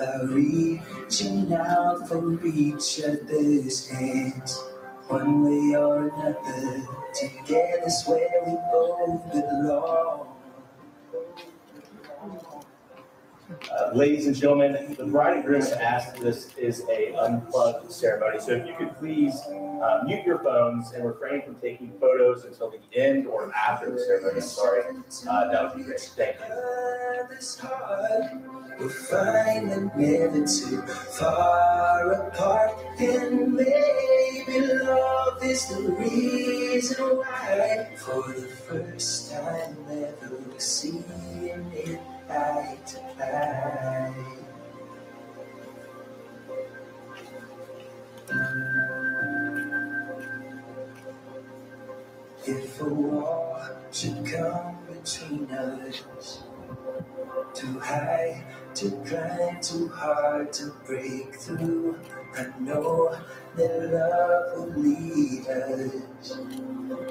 by reaching out for each other's hands. One way or another, together's where we both belong. Uh, ladies and gentlemen, the bride and groom asked this is a unplugged ceremony. So if you could please uh, mute your phones and refrain from taking photos until the end or after the ceremony. Sorry. Uh, that would be great. Thank you. Will find them never too far apart. And maybe love is the reason why, for the first time ever, seeing it to. If a wall should come between us, too high to climb, too hard to break through. I know that love will lead us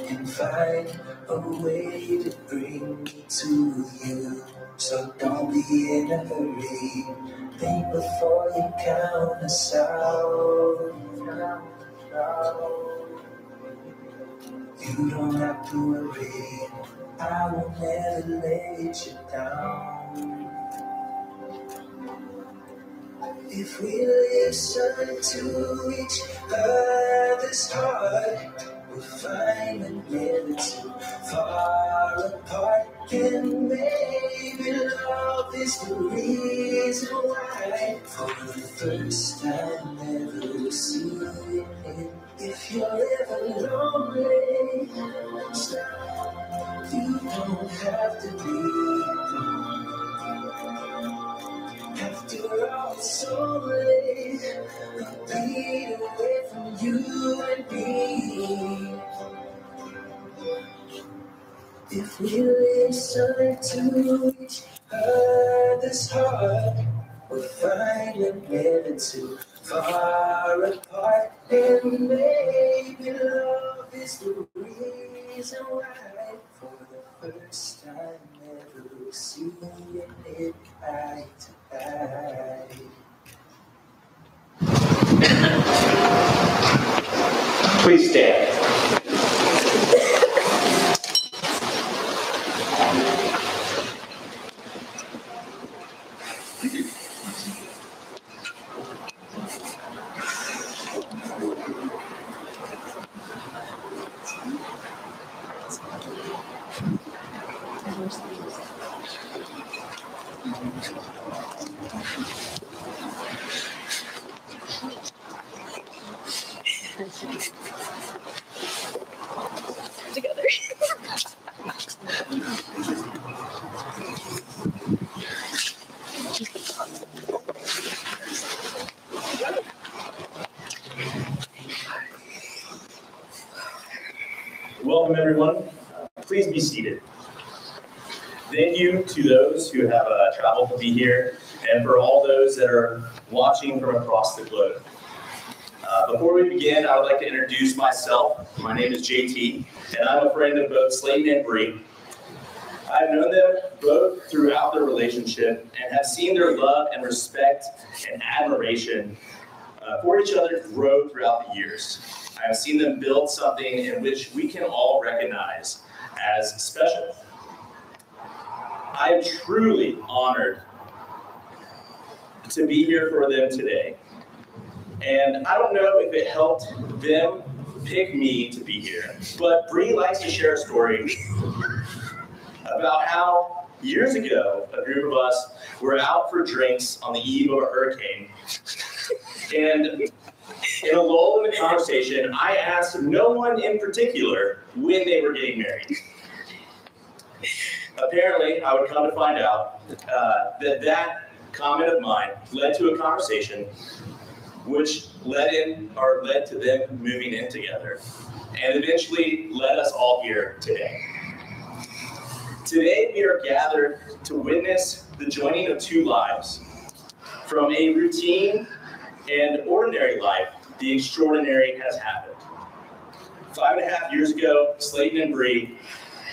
and find a way to bring me to you. So don't be in a hurry. Think before you count us out. You don't have to worry. I will never let you down. If we listen to each other's heart, we'll find too far apart. And maybe love is the reason why, for the first time ever seeing it. If you're ever lonely, stop. You don't have to be. After all, it's only a beat away from you and me. If we listen to each other's heart, we'll find them never too far apart. And maybe love is the reason why, for the first time ever, seeing it eye to eye. Please stand. Together. Welcome, everyone. Uh, Please be seated. Thank you to those who have uh, traveled to be here and for all those that are watching from across the globe. Before we begin, I would like to introduce myself. My name is JT, and I'm a friend of both Slayton and Bree. I've known them both throughout their relationship and have seen their love and respect and admiration uh, for each other grow throughout the years. I have seen them build something in which we can all recognize as special. I am truly honored to be here for them today. And I don't know if it helped them pick me to be here, but Bree likes to share a story about how years ago a group of us were out for drinks on the eve of a hurricane. And in a lull in the conversation, I asked no one in particular when they were getting married. Apparently, I would come to find out uh, that that comment of mine led to a conversation which led in or led to them moving in together and eventually led us all here today. Today we are gathered to witness the joining of two lives. From a routine and ordinary life, the extraordinary has happened. Five and a half years ago, Slayton and Bree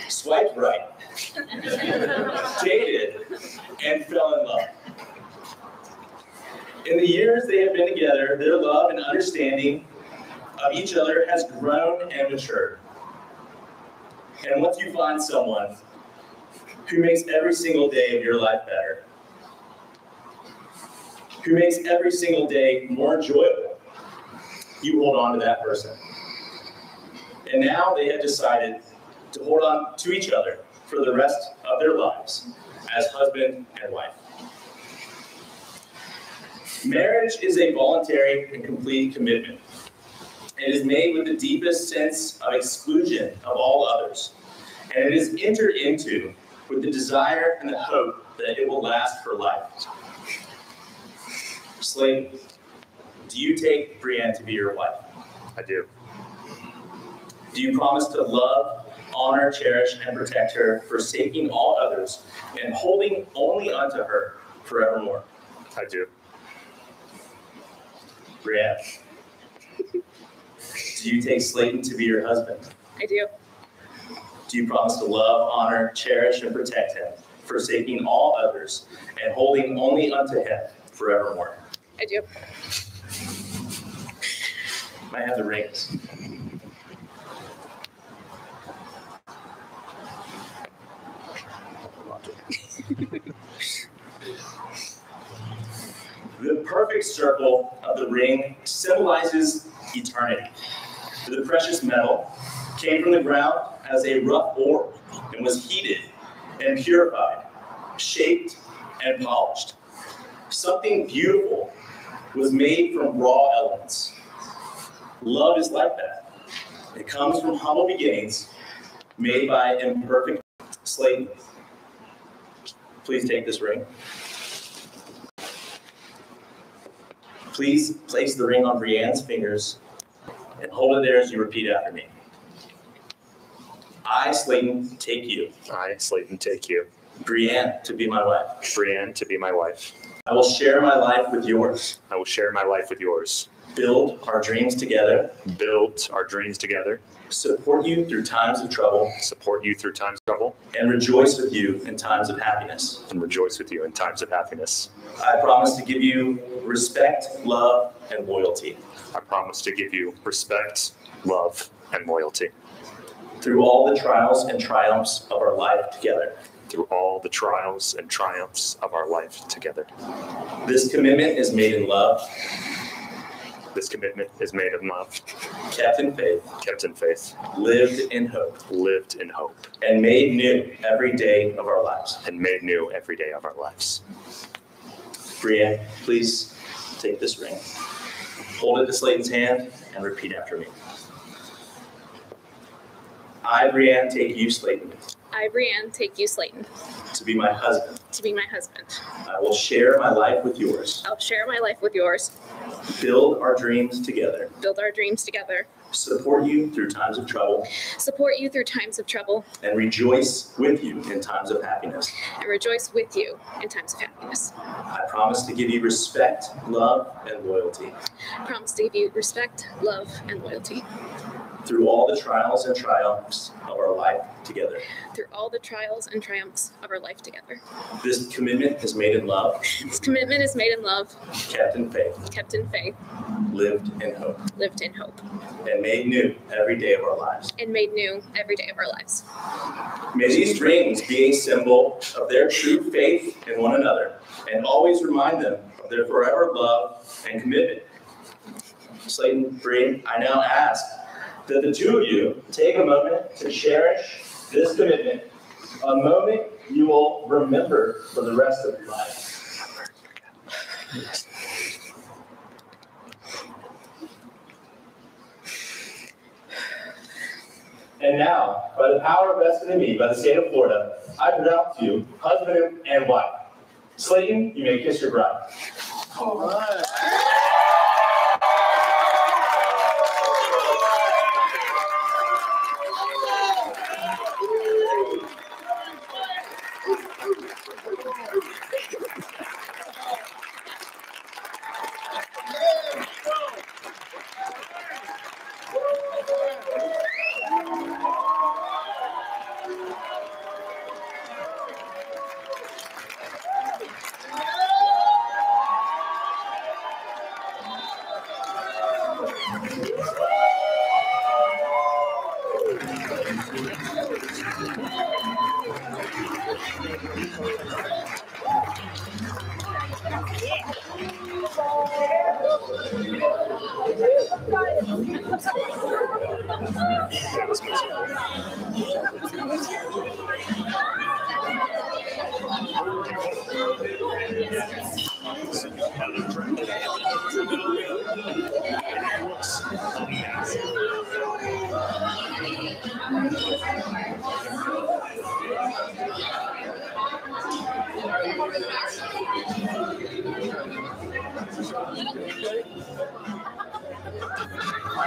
swiped right, dated, and fell in love. In the years they have been together, their love and understanding of each other has grown and matured. And once you find someone who makes every single day of your life better, who makes every single day more enjoyable, you hold on to that person. And now they have decided to hold on to each other for the rest of their lives as husband and wife. Marriage is a voluntary and complete commitment. It is made with the deepest sense of exclusion of all others. And it is entered into with the desire and the hope that it will last for life. Slade, do you take Brianne to be your wife? I do. Do you promise to love, honor, cherish, and protect her, forsaking all others, and holding only unto her forevermore? I do. Do you take Slayton to be your husband? I do. Do you promise to love, honor, cherish, and protect him, forsaking all others, and holding only unto him forevermore? I do. I have the rings? The perfect circle the ring symbolizes eternity. The precious metal came from the ground as a rough ore and was heated and purified, shaped and polished. Something beautiful was made from raw elements. Love is like that. It comes from humble beginnings made by imperfect Slayton. Please take this ring. Please place the ring on Brianne's fingers and hold it there as you repeat after me. I, Slayton, take you, I, Slayton, take you, Brianne, to be my wife. Brianne, to be my wife. I will share my life with yours, I will share my life with yours, build our dreams together, build our dreams together, support you through times of trouble, support you through times of trouble, and rejoice with you in times of happiness. and rejoice with you in times of happiness. I promise to give you respect, love, and loyalty I promise to give you respect, love, and loyalty through all the trials and triumphs of our life together. through all the trials and triumphs of our life together. This commitment is made in love, This commitment is made of love, kept in faith, kept in faith, lived in hope, lived in hope, and made new every day of our lives. and made new every day of our lives. Brianne, please take this ring. Hold it to Slayton's hand and repeat after me. I, Brianne, take you, Slayton, I, Brianne, take you, Slayton, to be my husband. to be my husband. I will share my life with yours, I'll share my life with yours, build our dreams together, build our dreams together, support you through times of trouble, support you through times of trouble, and rejoice with you in times of happiness. and rejoice with you in times of happiness. I promise to give you respect, love, and loyalty. I promise to give you respect, love, and loyalty through all the trials and triumphs of our life together. through all the trials and triumphs of our life together. This commitment is made in love, This commitment is made in love, kept in faith, kept in faith, lived in hope, lived in hope, and made new every day of our lives. and made new every day of our lives. May these dreams be a symbol of their true faith in one another and always remind them of their forever love and commitment. Slayton Breen, I now ask that the two of you take a moment to cherish this commitment, a moment you will remember for the rest of your life. And now, by the power vested in me by the state of Florida, I pronounce you husband and wife. Slayton, you may kiss your bride. All right,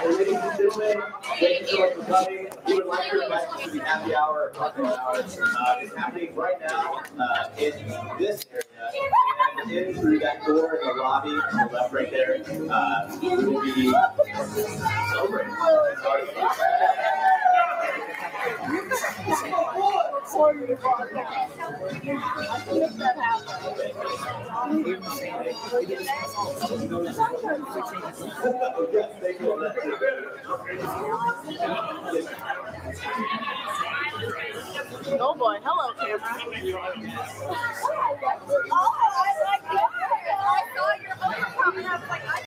ladies and gentlemen, thank you so much for coming. We would like to invite you to the happy hour, or cocktail hour. Uh, it's happening right now, uh, in this area. And in through that door in the lobby, on the left right there, uh, we will be celebrating. Oh boy, hello camera. Oh, I like. I saw your coming up like